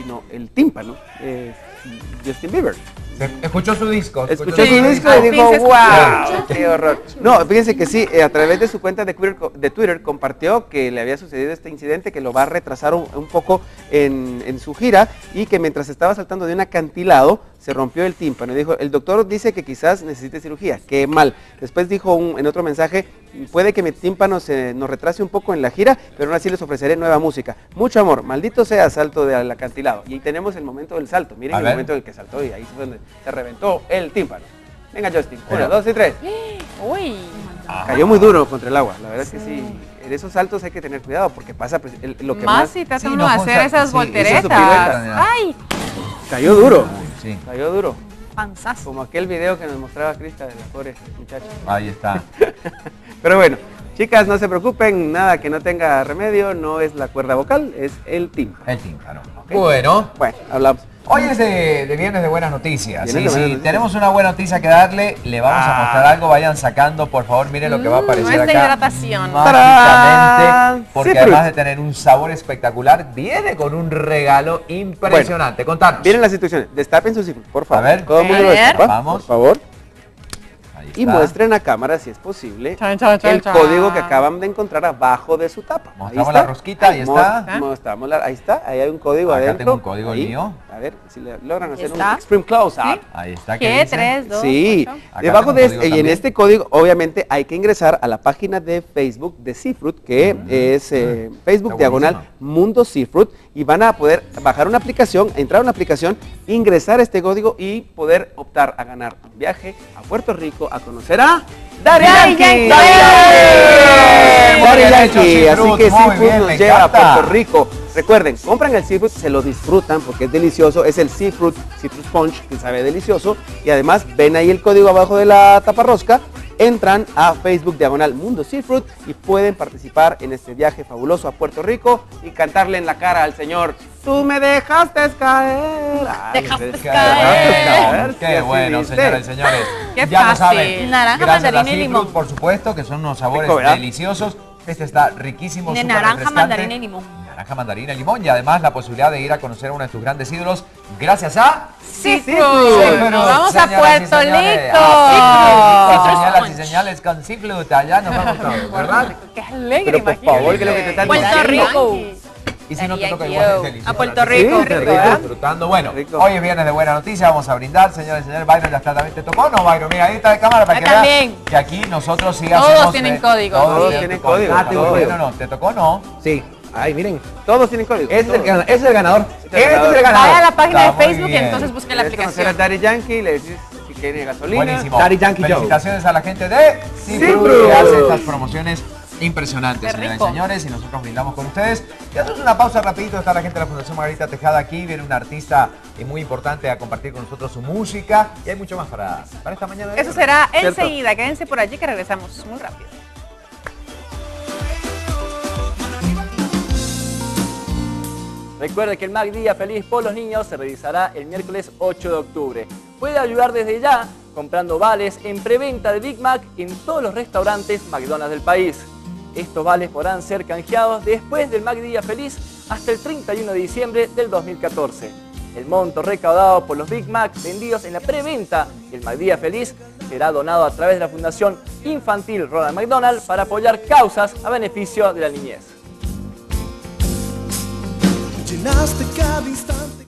sino el tímpano. Eh, Justin Bieber. Escuchó su disco. Escuchó su disco y dijo, wow, qué horror. No, fíjense que sí, eh, a través de su cuenta de Twitter, de Twitter, compartió que le había sucedido este incidente que lo va a retrasar un, poco en, en, su gira y que mientras estaba saltando de un acantilado se rompió el tímpano. Y dijo, el doctor dice que quizás necesite cirugía, qué mal. Después dijo en otro mensaje, puede que mi tímpano se nos retrase un poco en la gira, pero aún así les ofreceré nueva música. Mucho amor, maldito sea salto del acantilado. Y ahí tenemos el momento del salto, miren el momento en el que saltó y ahí fue donde se reventó el tímpano. Venga Justin, uno, dos y tres. Uy. Cayó muy duro contra el agua, la verdad es que sí. En esos saltos hay que tener cuidado porque pasa lo que más... Más si trata uno de hacer esas volteretas. Ay. Cayó duro. Sí. Cayó duro. Panzazo. Como aquel video que nos mostraba Crista de la pobre muchacha. Ahí está. Pero bueno, chicas, no se preocupen, nada que no tenga remedio, no es la cuerda vocal, es el tímpano. El tímpano. Bueno. Bueno, hablamos. Hoy es de, viernes de buenas noticias. Sí, sí, tenemos una buena noticia que darle. Le vamos a mostrar algo. Vayan sacando, por favor. Miren lo que va a mm, aparecer hidratación. Mágicamente. Porque además de tener un sabor espectacular, viene con un regalo impresionante. Contanos. Vienen las instrucciones. Destapen sus hijos, por favor. A ver. Todo el mundo lo Vamos. Por favor y muestren a cámara, si es posible, el código que acaban de encontrar abajo de su tapa. Mostramos la rosquita, ahí está. Mostramos ahí está, ahí hay un código Acá adentro. tengo un código mío. A ver, si le logran hacer un extreme close-up. Ahí está. ¿Qué? ¿Tres, dos, Sí, debajo de este, y en este código, obviamente, hay que ingresar a la página de Facebook de Seafruit, que mm. es eh, Facebook diagonal Mundo Seafruit, y van a poder bajar una aplicación, entrar a una aplicación, ingresar este código y poder optar a ganar un viaje a Puerto Rico a conocer a Dari Yankee. Dari Yankee. Así que Seafood nos lleva a Puerto Rico. Recuerden, compran el seafood, se lo disfrutan porque es delicioso. Es el seafood citrus punch que sabe delicioso. Y además ven ahí el código abajo de la tapa rosca entran a Facebook Diagonal Mundo Seafood y pueden participar en este viaje fabuloso a Puerto Rico y cantarle en la cara al Señor, tú me dejaste caer. dejaste caer. Qué bueno, señoras y señores. Qué ya fácil. saben. Naranja, mandarina y limón. Por supuesto, que son unos sabores deliciosos. Este está riquísimo, De naranja, mandarina y limón. Naranja, mandarina y limón y además la posibilidad de ir a conocer a uno de tus grandes ídolos gracias a... Sí, sí, Nos vamos a Puerto Rico. Señalas y señales con Seafood. Allá nos vamos todos, ¿verdad? Qué alegre, Pero por favor, que lo que te están Puerto Rico. Y si no te toca igual es delicioso. A Puerto Rico. Sí, rico, disfrutando. Bueno, hoy es viernes de buena noticia, vamos a brindar, señores y señores. Byron ya está también. ¿Te tocó no, Byron? Mira, ahí está de cámara para que vean que aquí nosotros sí hacemos... Todos tienen código. Todos tienen código. Ah, no, no, ¿te tocó no? Sí. Ay, miren, todos tienen código. Este es el ganador. Este es el ganador. Este es el ganador. Vaya a la página de Facebook y entonces busquen la aplicación. conocer a Daddy Yankee, le decís si quiere gasolina. Buenísimo. Daddy Yankee Felicitaciones a la gente de Cipru que hace estas promociones impresionantes, señoras y señores, y nosotros brindamos con ustedes. Y hacemos una pausa rapidito, está la gente de la Fundación Margarita Tejada aquí, viene un artista eh, muy importante a compartir con nosotros su música, y hay mucho más para, para esta mañana. Eso será enseguida, quédense por allí que regresamos muy rápido. Recuerde que el Mac Día Feliz por los Niños se realizará el miércoles 8 de octubre. Puede ayudar desde ya comprando vales en preventa de Big Mac en todos los restaurantes McDonald's del país. Estos vales podrán ser canjeados después del Mac Día Feliz hasta el 31 de diciembre del 2014. El monto recaudado por los Big Mac vendidos en la preventa del Mac Día Feliz será donado a través de la Fundación Infantil Ronald McDonald para apoyar causas a beneficio de la niñez. Llenaste cada instante.